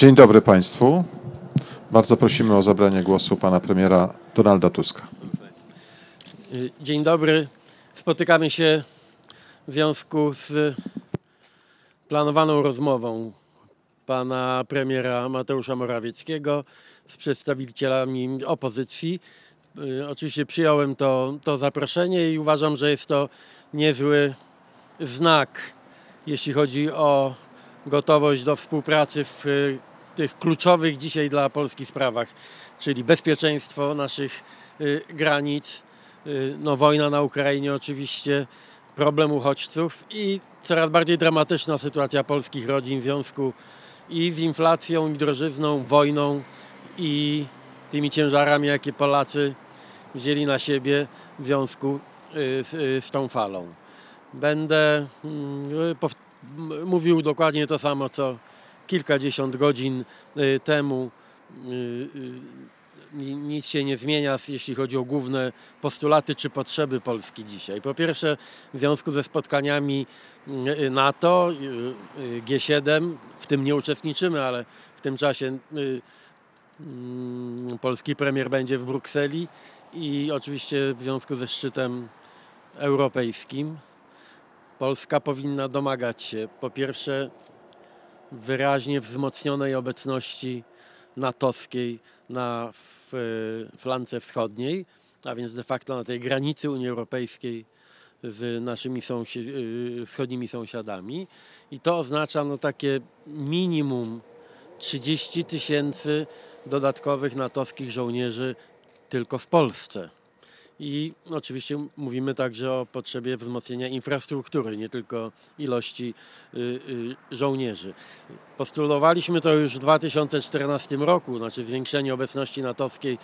Dzień dobry Państwu. Bardzo prosimy o zabranie głosu pana premiera Donalda Tuska. Dzień dobry. Spotykamy się w związku z planowaną rozmową pana premiera Mateusza Morawieckiego z przedstawicielami opozycji. Y, Oczywiście przyjąłem to, to zaproszenie i uważam, że jest to niezły znak, jeśli chodzi o gotowość do współpracy w tych kluczowych dzisiaj dla Polski sprawach, czyli bezpieczeństwo naszych y, granic, y, no, wojna na Ukrainie oczywiście, problem uchodźców i coraz bardziej dramatyczna sytuacja polskich rodzin w związku i z inflacją, i drożyzną, wojną i tymi ciężarami, jakie Polacy wzięli na siebie w związku y, z, z tą falą. Będę mm, mówił dokładnie to samo, co kilkadziesiąt godzin y, temu. Y, y, ni- Nic się nie zmienia, jeśli chodzi o główne postulaty czy potrzeby Polski dzisiaj. Po pierwsze, w związku ze spotkaniami NATO, y, y, G7, w tym nie uczestniczymy, ale w tym czasie mm, polski premier będzie w Brukseli i oczywiście w związku ze szczytem europejskim Polska powinna domagać się po pierwsze wyraźnie wzmocnionej obecności natowskiej na flance wschodniej, a więc de facto na tej granicy Unii Europejskiej z naszymi y, wschodnimi sąsiadami. I to oznacza no, takie minimum 30 tysięcy dodatkowych natowskich żołnierzy tylko w Polsce. I oczywiście mówimy także o potrzebie wzmocnienia infrastruktury, nie tylko ilości y, y, żołnierzy. Postulowaliśmy to już w 2014 roku, znaczy zwiększenie obecności natowskiej,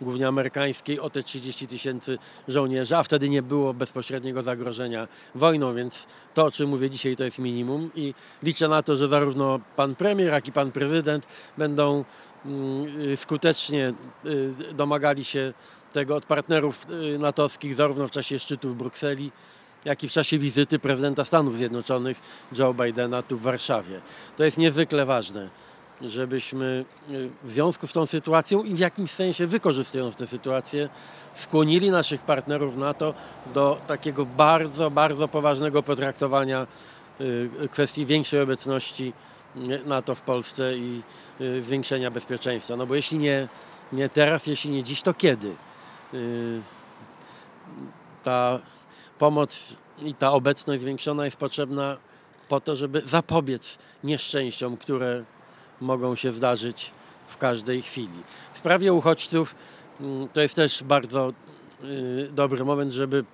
głównie amerykańskiej, o te 30 tysięcy żołnierzy, a wtedy nie było bezpośredniego zagrożenia wojną, więc to, o czym mówię dzisiaj, to jest minimum i liczę na to, że zarówno pan premier, jak i pan prezydent będą mm, y, skutecznie domagali się tego od partnerów y, natowskich, zarówno w czasie szczytu w Brukseli, jak i w czasie wizyty prezydenta Stanów Zjednoczonych Joe Bidena tu w Warszawie. To jest niezwykle ważne, żebyśmy y, w związku z tą sytuacją i w jakimś sensie wykorzystując tę sytuację, skłonili naszych partnerów NATO do takiego bardzo, bardzo poważnego potraktowania y, kwestii większej obecności NATO w Polsce i zwiększenia bezpieczeństwa. No bo jeśli nie, nie teraz, jeśli nie dziś, to kiedy? Y, ta pomoc i ta obecność zwiększona jest potrzebna po to, żeby zapobiec nieszczęściom, które mogą się zdarzyć w każdej chwili. W sprawie uchodźców mm, to jest też bardzo y, dobry moment, żeby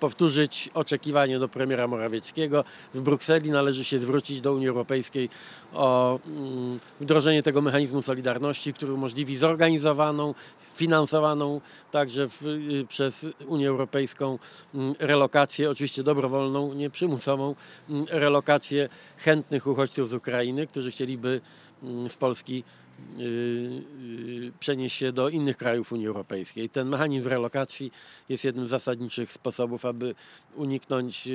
powtórzyć oczekiwanie do premiera Morawieckiego. W Brukseli należy się zwrócić do Unii Europejskiej o mm, wdrożenie tego mechanizmu solidarności, który umożliwi zorganizowaną, finansowaną także w, y, przez Unię Europejską mm, relokację, oczywiście dobrowolną, nie przymusową, mm, relokację chętnych uchodźców z Ukrainy, którzy chcieliby mm, z Polski y, y, przenieść się do innych krajów Unii Europejskiej. Ten mechanizm relokacji jest jednym z zasadniczych sposobów, aby uniknąć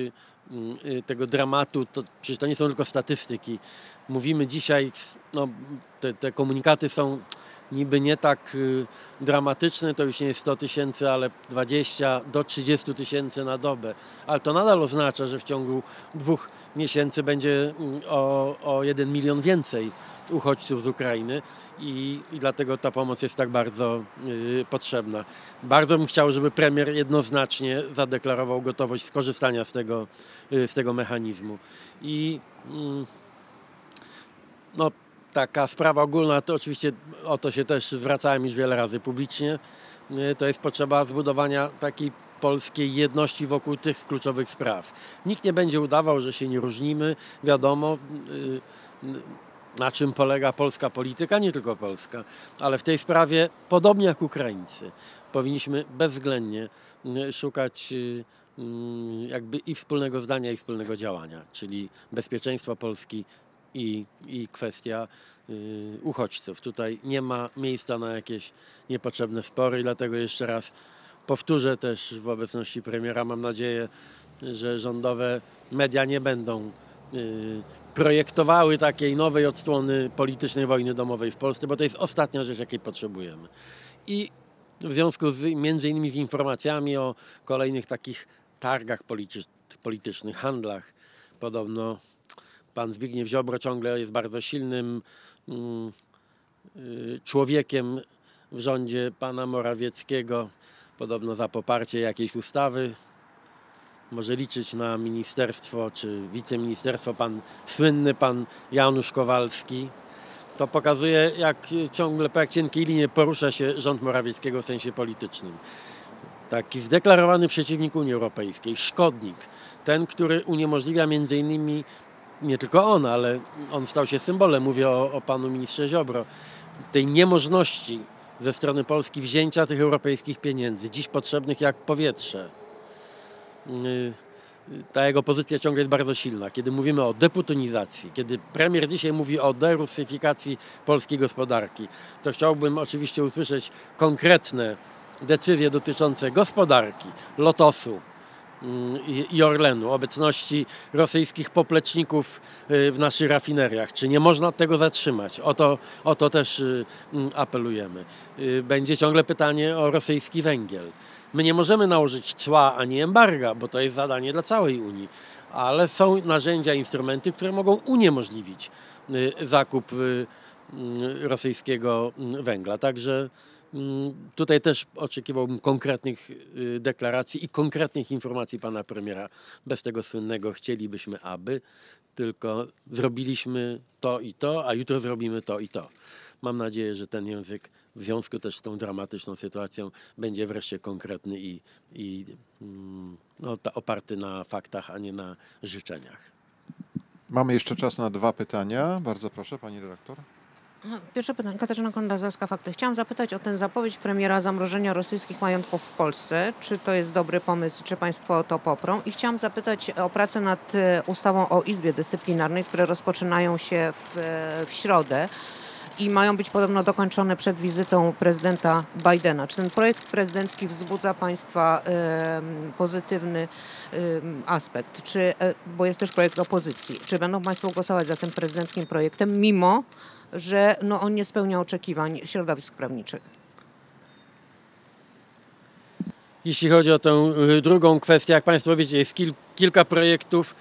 tego dramatu. To, przecież to nie są tylko statystyki. Mówimy dzisiaj, no, te, te komunikaty są niby nie tak y, dramatyczne, to już nie jest 100 tysięcy, ale 20 do 30 tysięcy na dobę. Ale to nadal oznacza, że w ciągu dwóch miesięcy będzie mm, o, o 1 milion więcej uchodźców z Ukrainy i, i dlatego ta pomoc jest tak bardzo y, potrzebna. Bardzo bym chciał, żeby premier jednoznacznie zadeklarował gotowość skorzystania z tego, y, z tego mechanizmu. I mm, no, taka sprawa ogólna, to oczywiście o to się też zwracałem już wiele razy publicznie. Y, To jest potrzeba zbudowania takiej polskiej jedności wokół tych kluczowych spraw. Nikt nie będzie udawał, że się nie różnimy. Wiadomo, y, na czym polega polska polityka, nie tylko polska, ale w tej sprawie, podobnie jak Ukraińcy, powinniśmy bezwzględnie y, szukać jakby i wspólnego zdania, i wspólnego działania, czyli bezpieczeństwo Polski i, i kwestia y, uchodźców. Tutaj nie ma miejsca na jakieś niepotrzebne spory dlatego jeszcze raz powtórzę też w obecności premiera, mam nadzieję, że rządowe media nie będą y, projektowały takiej nowej odsłony politycznej wojny domowej w Polsce, bo to jest ostatnia rzecz, jakiej potrzebujemy. I w związku z między innymi z informacjami o kolejnych takich targach politycz- politycznych, handlach, podobno pan Zbigniew Ziobro ciągle jest bardzo silnym mm, y, człowiekiem w rządzie pana Morawieckiego, podobno za poparcie jakiejś ustawy. Może liczyć na ministerstwo czy wiceministerstwo, pan słynny pan Janusz Kowalski. To pokazuje, jak ciągle po jak cienkiej linie porusza się rząd Morawieckiego w sensie politycznym. Taki zdeklarowany przeciwnik Unii Europejskiej, szkodnik, ten, który uniemożliwia między innymi, nie tylko on, ale on stał się symbolem, mówię o, o panu ministrze Ziobro, tej niemożności ze strony Polski wzięcia tych europejskich pieniędzy, dziś potrzebnych jak powietrze. Yy, Ta jego pozycja ciągle jest bardzo silna. Kiedy mówimy o deputonizacji, kiedy premier dzisiaj mówi o derusyfikacji polskiej gospodarki, to chciałbym oczywiście usłyszeć konkretne decyzje dotyczące gospodarki, lotosu, i Orlenu, obecności rosyjskich popleczników y, w naszych rafineriach. Czy nie można tego zatrzymać? O to, o to też y, mm, apelujemy. Y, Będzie ciągle pytanie o rosyjski węgiel. My nie możemy nałożyć cła ani embarga, bo to jest zadanie dla całej Unii, ale są narzędzia, instrumenty, które mogą uniemożliwić zakup mm, rosyjskiego mm, węgla. Także tutaj też oczekiwałbym konkretnych y, deklaracji i konkretnych informacji pana premiera. Bez tego słynnego chcielibyśmy, aby, tylko zrobiliśmy to i to, a jutro zrobimy to i to. Mam nadzieję, że ten język w związku też z tą dramatyczną sytuacją będzie wreszcie konkretny i, i mm, no, oparty na faktach, a nie na życzeniach. Mamy jeszcze czas na dwa pytania. Bardzo proszę, pani redaktor. Aha, Pierwsze pytanie, Katarzyna Konda-Zaska, Fakty. Chciałam zapytać o tę zapowiedź premiera zamrożenia rosyjskich majątków w Polsce. Czy to jest dobry pomysł, czy państwo to poprą? I chciałam zapytać o pracę nad e, ustawą o Izbie Dyscyplinarnej, które rozpoczynają się w, e, w środę i mają być podobno dokończone przed wizytą prezydenta Bidena. Czy ten projekt prezydencki wzbudza państwa pozytywny aspekt? Czy, e, bo jest też projekt opozycji. Czy będą państwo głosować za tym prezydenckim projektem, mimo że no, on nie spełnia oczekiwań środowisk prawniczych? Jeśli chodzi o tę y, drugą kwestię, jak Państwo wiecie, jest kil, kilka projektów.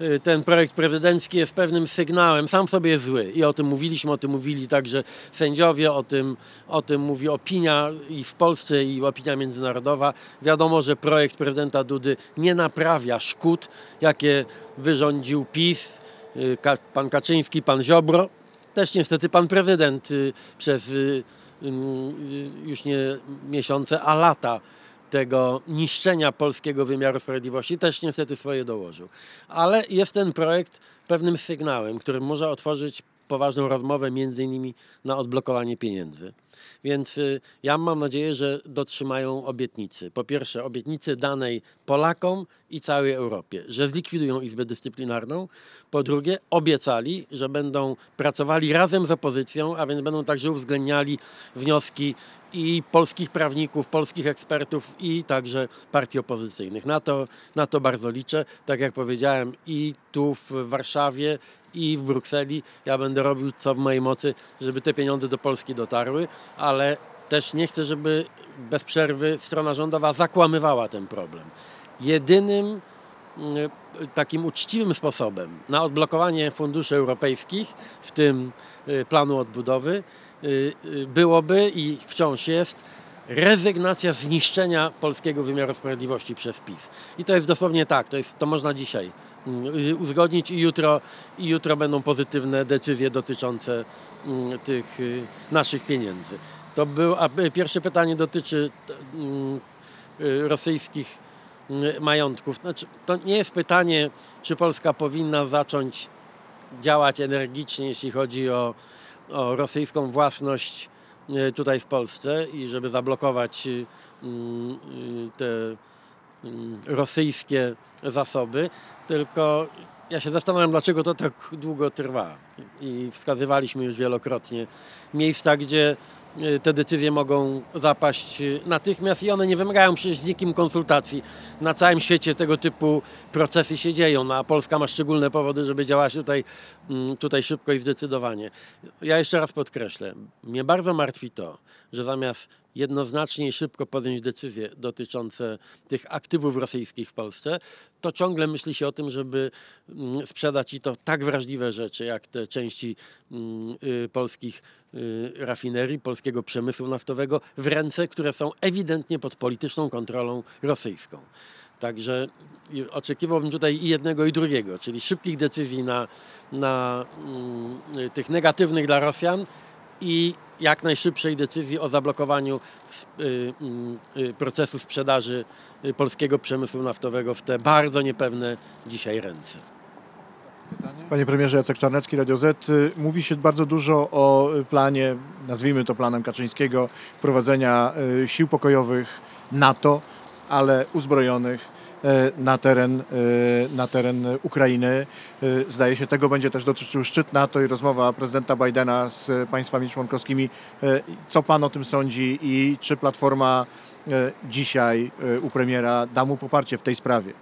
Y, Ten projekt prezydencki jest pewnym sygnałem, sam sobie jest zły i o tym mówiliśmy, o tym mówili także sędziowie, o tym, o tym mówi opinia i w Polsce i opinia międzynarodowa. Wiadomo, że projekt prezydenta Dudy nie naprawia szkód, jakie wyrządził PiS, y, pan Kaczyński, pan Ziobro, też niestety pan prezydent y, przez y, y, już nie miesiące, a lata tego niszczenia polskiego wymiaru sprawiedliwości też niestety swoje dołożył. Ale jest ten projekt pewnym sygnałem, który może otworzyć poważną rozmowę między innymi na odblokowanie pieniędzy. Więc y, ja mam nadzieję, że dotrzymają obietnicy. Po pierwsze, obietnicy danej Polakom i całej Europie, że zlikwidują Izbę Dyscyplinarną. Po drugie, obiecali, że będą pracowali razem z opozycją, a więc będą także uwzględniali wnioski i polskich prawników, polskich ekspertów i także partii opozycyjnych. Na to, na to bardzo liczę. Tak jak powiedziałem, i tu w Warszawie, i w Brukseli ja będę robił co w mojej mocy, żeby te pieniądze do Polski dotarły, ale też nie chcę, żeby bez przerwy strona rządowa zakłamywała ten problem. Jedynym mm, takim uczciwym sposobem na odblokowanie funduszy europejskich, w tym y, planu odbudowy, y, y, byłoby i wciąż jest rezygnacja zniszczenia polskiego wymiaru sprawiedliwości przez PiS. I to jest dosłownie tak, to, jest, to można dzisiaj uzgodnić i jutro, i jutro będą pozytywne decyzje dotyczące mm, tych y, naszych pieniędzy. To był, a y, pierwsze pytanie dotyczy y, rosyjskich majątków. Znaczy, to nie jest pytanie, czy Polska powinna zacząć działać energicznie, jeśli chodzi o, o rosyjską własność tutaj w Polsce i żeby zablokować y, y, te rosyjsskie zasoby, tylko ja się zastanawiam, dlaczego to tak długo trwa. I wskazywaliśmy już wielokrotnie miejsca, gdzie y, te decyzje mogą zapaść natychmiast i one nie wymagają przecież z nikim konsultacji. Na całym świecie tego typu procesy się dzieją, no, a Polska ma szczególne powody, żeby działać tutaj, mm, tutaj szybko i zdecydowanie. Ja jeszcze raz podkreślę, mnie bardzo martwi to, że zamiast jednoznacznie i szybko podjąć decyzje dotyczące tych aktywów rosyjskich w Polsce, to ciągle myśli się o tym, żeby mm, sprzedać i to tak wrażliwe rzeczy, jak te części mm, y, polskich y, rafinerii, polskiego przemysłu naftowego w ręce, które są ewidentnie pod polityczną kontrolą rosyjską. Także i oczekiwałbym tutaj i jednego, i drugiego, czyli szybkich decyzji na, na mm, y, tych negatywnych dla Rosjan i jak najszybszej decyzji o zablokowaniu y, mm, y, procesu sprzedaży y, polskiego przemysłu naftowego w te bardzo niepewne dzisiaj ręce. Panie premierze Jacek Czarnecki, Radio Z. Y, Mówi się bardzo dużo o y, planie, nazwijmy to planem Kaczyńskiego, wprowadzenia y, sił pokojowych NATO, ale uzbrojonych y, na teren, y, na teren Ukrainy. Y, Zdaje się, tego będzie też dotyczył szczyt NATO i rozmowa prezydenta Bidena z państwami członkowskimi. Co pan o tym sądzi i czy Platforma dzisiaj u premiera da mu poparcie w tej sprawie?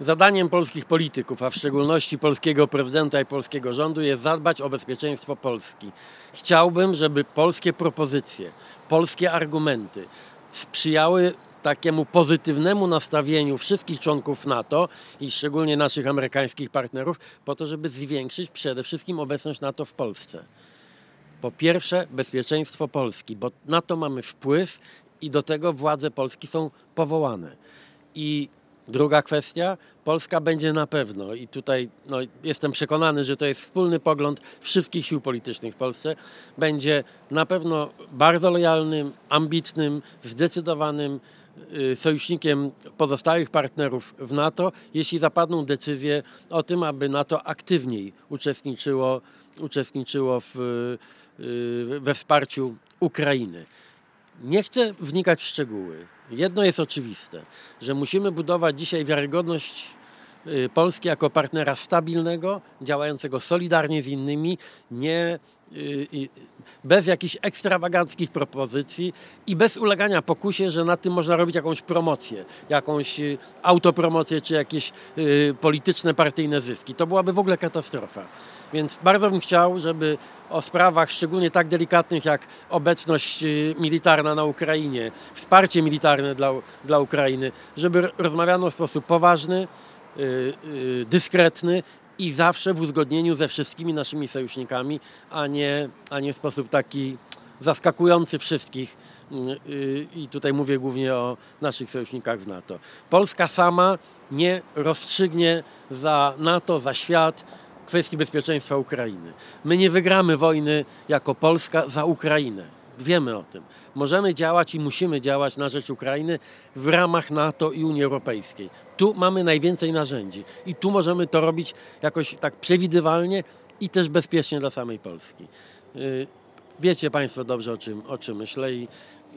Zadaniem polskich polityków, a w szczególności polskiego prezydenta i polskiego rządu jest zadbać o bezpieczeństwo Polski. Chciałbym, żeby polskie propozycje, polskie argumenty sprzyjały takiemu pozytywnemu nastawieniu wszystkich członków NATO i szczególnie naszych amerykańskich partnerów, po to, żeby zwiększyć przede wszystkim obecność NATO w Polsce. Po pierwsze, bezpieczeństwo Polski, bo na to mamy wpływ i do tego władze Polski są powołane. I druga kwestia, Polska będzie na pewno, i tutaj no, jestem przekonany, że to jest wspólny pogląd wszystkich sił politycznych w Polsce, będzie na pewno bardzo lojalnym, ambitnym, zdecydowanym sojusznikiem pozostałych partnerów w NATO, jeśli zapadną decyzje o tym, aby NATO aktywniej uczestniczyło, uczestniczyło w, y, we wsparciu Ukrainy. Nie chcę wnikać w szczegóły. Jedno jest oczywiste, że musimy budować dzisiaj wiarygodność y, Polski jako partnera stabilnego, działającego solidarnie z innymi, nie y, y, bez jakichś ekstrawaganckich propozycji i bez ulegania pokusie, że na tym można robić jakąś promocję, jakąś y, autopromocję czy jakieś y, polityczne, partyjne zyski. To byłaby w ogóle katastrofa. Więc bardzo bym chciał, żeby o sprawach szczególnie tak delikatnych jak obecność y, militarna na Ukrainie, wsparcie militarne dla, dla Ukrainy, żeby rozmawiano w sposób poważny, y, y, dyskretny i zawsze w uzgodnieniu ze wszystkimi naszymi sojusznikami, a nie, a nie w sposób taki zaskakujący wszystkich. Y, y, I tutaj mówię głównie o naszych sojusznikach w NATO. Polska sama nie rozstrzygnie za NATO, za świat kwestii bezpieczeństwa Ukrainy. My nie wygramy wojny jako Polska za Ukrainę. Wiemy o tym. Możemy działać i musimy działać na rzecz Ukrainy w ramach NATO i Unii Europejskiej. Tu mamy najwięcej narzędzi i tu możemy to robić jakoś tak przewidywalnie i też bezpiecznie dla samej Polski. Y, Wiecie Państwo dobrze o czym, o czym myślę i,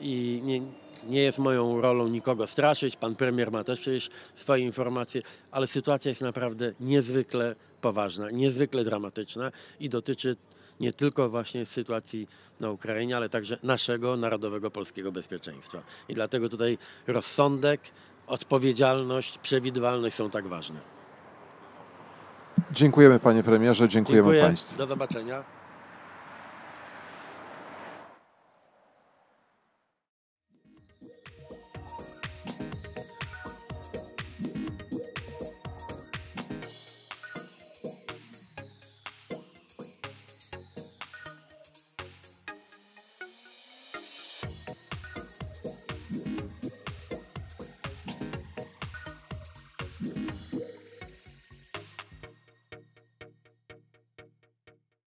i nie, nie jest moją rolą nikogo straszyć. Pan premier ma też przecież swoje informacje, ale sytuacja jest naprawdę niezwykle poważna, niezwykle dramatyczna i dotyczy nie tylko właśnie sytuacji na Ukrainie, ale także naszego narodowego polskiego bezpieczeństwa. I dlatego tutaj rozsądek, odpowiedzialność, przewidywalność są tak ważne. Dziękujemy panie premierze, dziękujemy Dziękuję. państwu. Do zobaczenia.